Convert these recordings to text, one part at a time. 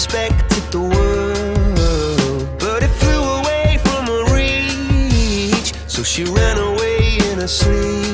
respected the world, but it flew away from her reach. So she ran away in her sleep.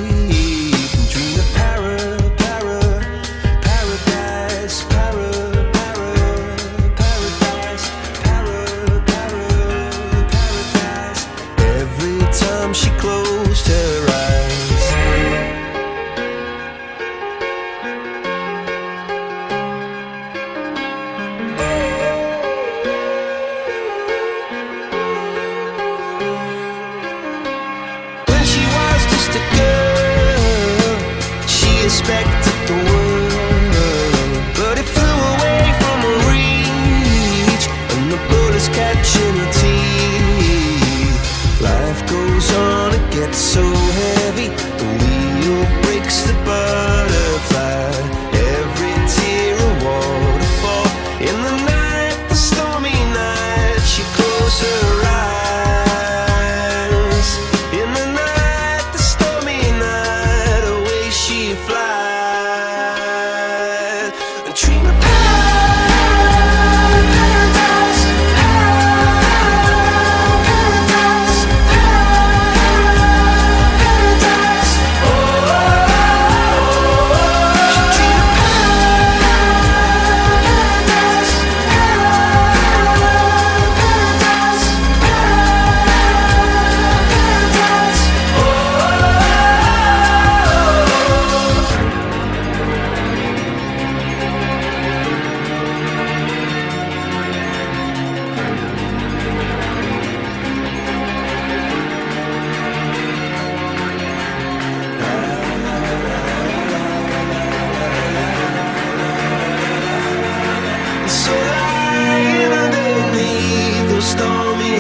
the world. But it flew away from my reach And the bullets catching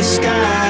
sky.